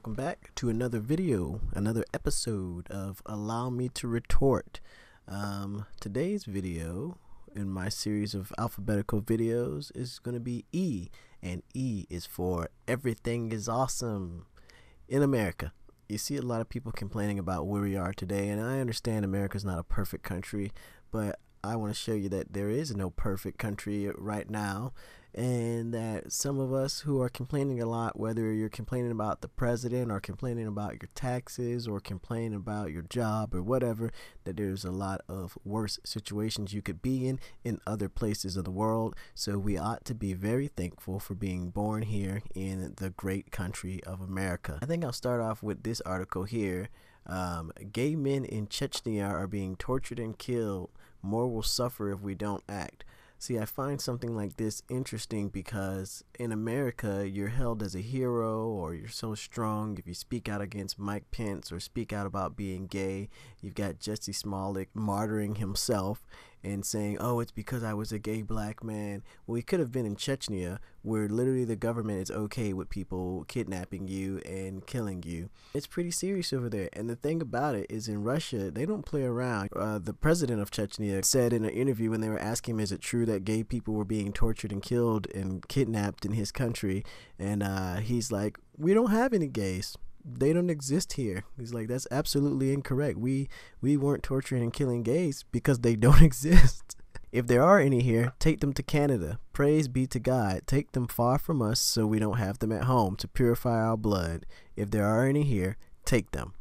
welcome back to another video, another episode of Allow Me to Retort. Um, today's video in my series of alphabetical videos is going to be E, and E is for Everything is Awesome in America. You see a lot of people complaining about where we are today, and I understand America's not a perfect country, but I want to show you that there is no perfect country right now, and that some of us who are complaining a lot, whether you're complaining about the president or complaining about your taxes or complaining about your job or whatever, that there's a lot of worse situations you could be in in other places of the world. So we ought to be very thankful for being born here in the great country of America. I think I'll start off with this article here. Um, gay men in Chechnya are being tortured and killed more will suffer if we don't act. See, I find something like this interesting because in America, you're held as a hero or you're so strong if you speak out against Mike Pence or speak out about being gay. You've got Jussie Smollett martyring himself and saying, oh, it's because I was a gay black man. Well, he could have been in Chechnya, where literally the government is okay with people kidnapping you and killing you. It's pretty serious over there. And the thing about it is, in Russia, they don't play around. Uh, the president of Chechnya said in an interview when they were asking him, is it true that gay people were being tortured and killed and kidnapped in his country? And uh, he's like, we don't have any gays they don't exist here. He's like, that's absolutely incorrect. We we weren't torturing and killing gays because they don't exist. if there are any here, take them to Canada. Praise be to God. Take them far from us so we don't have them at home to purify our blood. If there are any here, take them.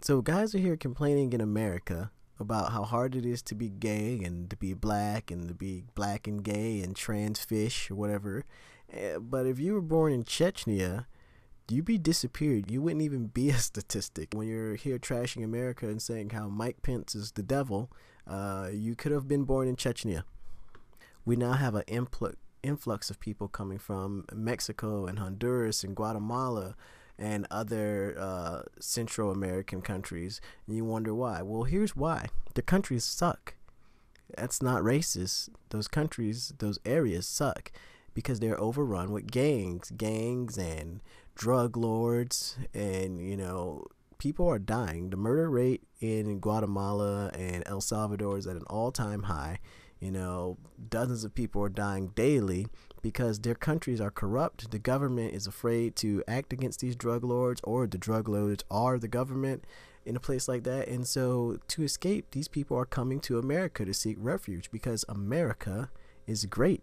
So guys are here complaining in America about how hard it is to be gay and to be black and to be black and gay and trans fish or whatever. Eh, but if you were born in Chechnya, you'd be disappeared. You wouldn't even be a statistic. When you're here trashing America and saying how Mike Pence is the devil, uh, you could have been born in Chechnya. We now have an influx influx of people coming from Mexico and Honduras and Guatemala and other uh, Central American countries. And you wonder why. Well, here's why the countries suck. That's not racist. Those countries, those areas suck because they're overrun with gangs, gangs and drug lords, and you know, people are dying. The murder rate in Guatemala and El Salvador is at an all-time high. You know, dozens of people are dying daily because their countries are corrupt. The government is afraid to act against these drug lords, or the drug lords are the government in a place like that. And so, to escape, these people are coming to America to seek refuge because America is great.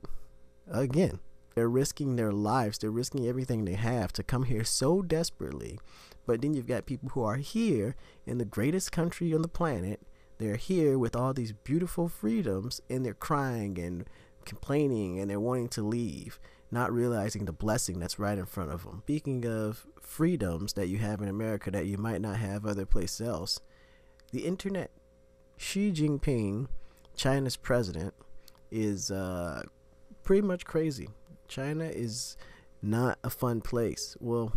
Again, they're risking their lives, they're risking everything they have to come here so desperately. But then you've got people who are here in the greatest country on the planet. They're here with all these beautiful freedoms and they're crying and complaining and they're wanting to leave, not realizing the blessing that's right in front of them. Speaking of freedoms that you have in America that you might not have other place else, the internet. Xi Jinping, China's president, is uh, pretty much crazy. China is not a fun place. Well,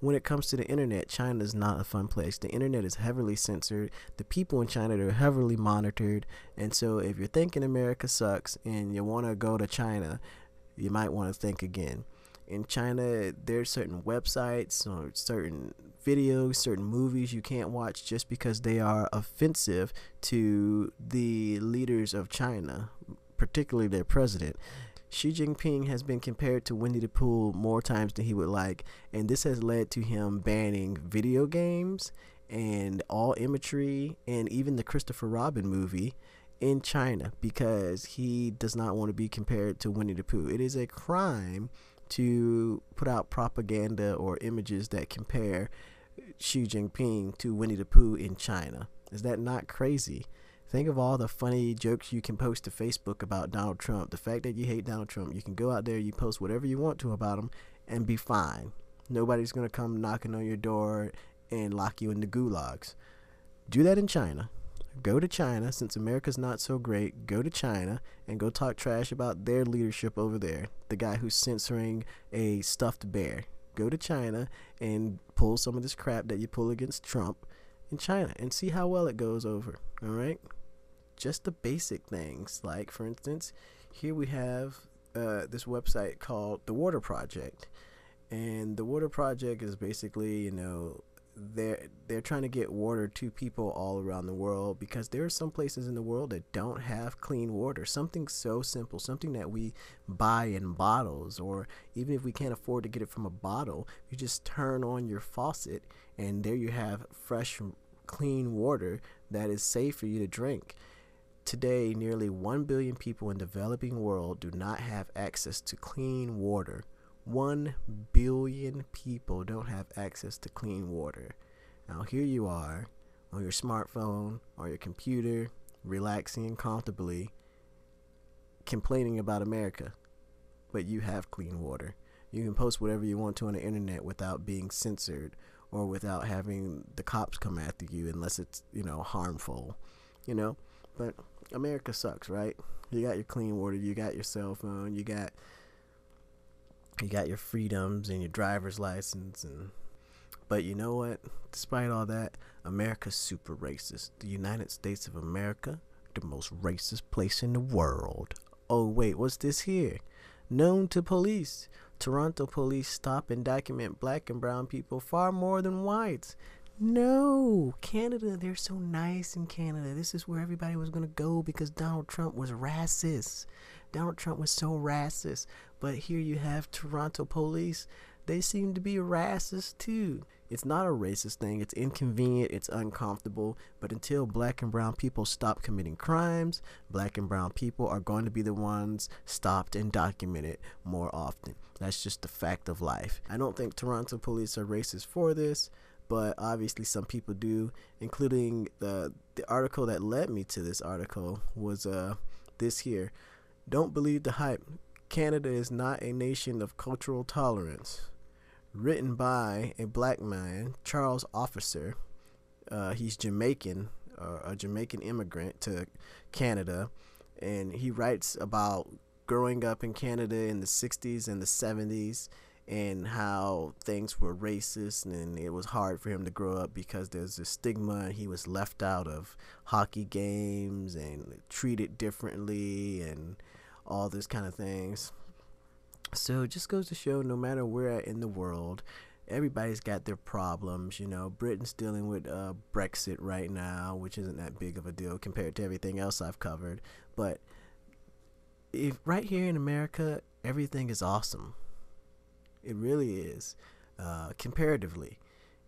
when it comes to the internet, China is not a fun place. The internet is heavily censored. The people in China are heavily monitored. And so, if you're thinking America sucks and you want to go to China, you might want to think again. In China, there's certain websites or certain videos, certain movies you can't watch just because they are offensive to the leaders of China, particularly their president. Xi Jinping has been compared to Winnie the Pooh more times than he would like, and this has led to him banning video games and all imagery and even the Christopher Robin movie in China because he does not want to be compared to Winnie the Pooh. It is a crime to put out propaganda or images that compare Xi Jinping to Winnie the Pooh in China. Is that not crazy? Think of all the funny jokes you can post to Facebook about Donald Trump. The fact that you hate Donald Trump, you can go out there, you post whatever you want to about him, and be fine. Nobody's going to come knocking on your door and lock you in the gulags. Do that in China. Go to China, since America's not so great, go to China and go talk trash about their leadership over there. The guy who's censoring a stuffed bear. Go to China and pull some of this crap that you pull against Trump in China and see how well it goes over. All right? Just the basic things. Like, for instance, here we have uh, this website called The Water Project. And the water project is basically, you know, they're they're trying to get water to people all around the world because there are some places in the world that don't have clean water. Something so simple, something that we buy in bottles, or even if we can't afford to get it from a bottle, you just turn on your faucet and there you have fresh, clean water that is safe for you to drink. Today, nearly 1 billion people in the developing world do not have access to clean water. 1 billion people don't have access to clean water. Now, here you are on your smartphone or your computer, relaxing comfortably, complaining about America, but you have clean water. You can post whatever you want to on the internet without being censored or without having the cops come after you unless it's, you know, harmful, you know? But America sucks, right? You got your clean water, you got your cell phone, you got you got your freedoms and your driver's license and but you know what? Despite all that america's super racist. The united states of america the most racist place in the world. Oh wait what's this here? Known to police. Toronto police stop and document black and brown people far more than whites no, Canada, they're so nice in Canada. This is where everybody was going to go because Donald Trump was racist. Donald Trump was so racist. But here you have Toronto police. They seem to be racist too. It's not a racist thing. It's inconvenient. It's uncomfortable. But until black and brown people stop committing crimes, black and brown people are going to be the ones stopped and documented more often. That's just the fact of life. I don't think Toronto police are racist for this but obviously some people do, including the the article that led me to this article was uh this here. Don't believe the hype. Canada is not a nation of cultural tolerance. Written by a black man, Charles Officer. Uh, he's Jamaican, uh, a Jamaican immigrant to Canada, and he writes about growing up in Canada in the 60s and the 70s and how things were racist and it was hard for him to grow up because there's a stigma and he was left out of hockey games and treated differently and all this kind of things. So it just goes to show no matter where in the world everybody's got their problems you know. Britain's dealing with uh, brexit right now which isn't that big of a deal compared to everything else i've covered. But if right here in america everything is awesome it really is. Uh, comparatively,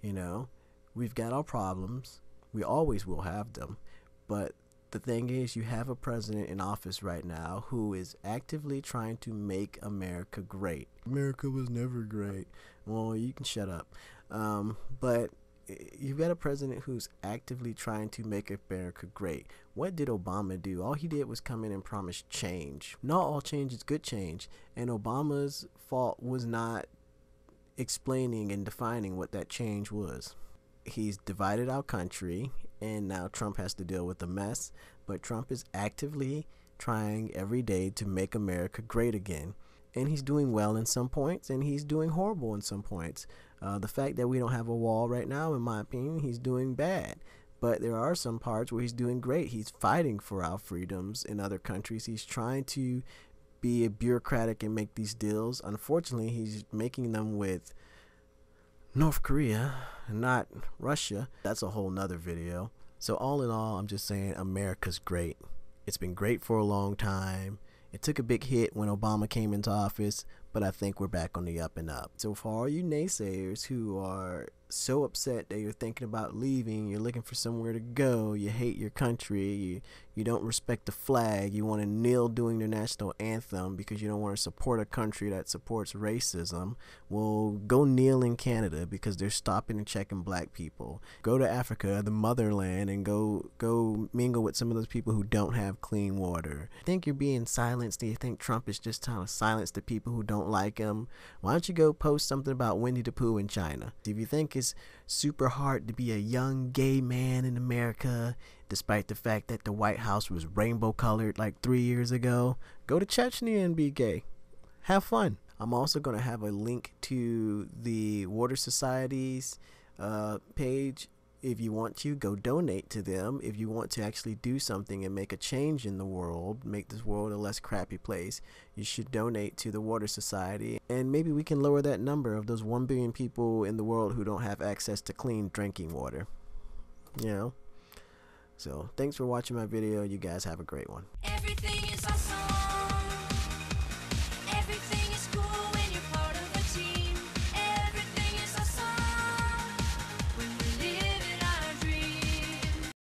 you know, we've got our problems. We always will have them. But the thing is, you have a president in office right now who is actively trying to make America great. America was never great. Well, you can shut up. Um, but you've got a president who's actively trying to make America great. What did Obama do? All he did was come in and promise change. Not all change is good change, and Obama's fault was not explaining and defining what that change was. He's divided our country, and now Trump has to deal with the mess, but Trump is actively trying every day to make America great again. And he's doing well in some points, and he's doing horrible in some points. Uh, the fact that we don't have a wall right now, in my opinion, he's doing bad. But there are some parts where he's doing great. He's fighting for our freedoms in other countries. He's trying to be a bureaucratic and make these deals. Unfortunately, he's making them with North Korea, not Russia. That's a whole nother video. So all in all, I'm just saying America's great. It's been great for a long time. It took a big hit when Obama came into office, but I think we're back on the up and up. So for all you naysayers who are so upset that you're thinking about leaving, you're looking for somewhere to go, you hate your country, you, you don't respect the flag, you want to kneel doing the national anthem because you don't want to support a country that supports racism, well, go kneel in Canada because they're stopping and checking black people. Go to Africa, the motherland, and go go mingle with some of those people who don't have clean water. Think you're being silenced? Do you think Trump is just trying to silence the people who don't like him? Why don't you go post something about Winnie the Pooh in China? If you think it's super hard to be a young gay man in America, despite the fact that the White House was rainbow colored like three years ago. Go to Chechnya and be gay. Have fun. I'm also going to have a link to the Water Society's uh, page if you want to, go donate to them. If you want to actually do something and make a change in the world, make this world a less crappy place, you should donate to the Water Society. And maybe we can lower that number of those 1 billion people in the world who don't have access to clean drinking water. You know? So, thanks for watching my video. You guys have a great one. Everything is awesome.